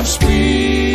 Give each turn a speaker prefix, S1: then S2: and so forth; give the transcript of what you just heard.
S1: of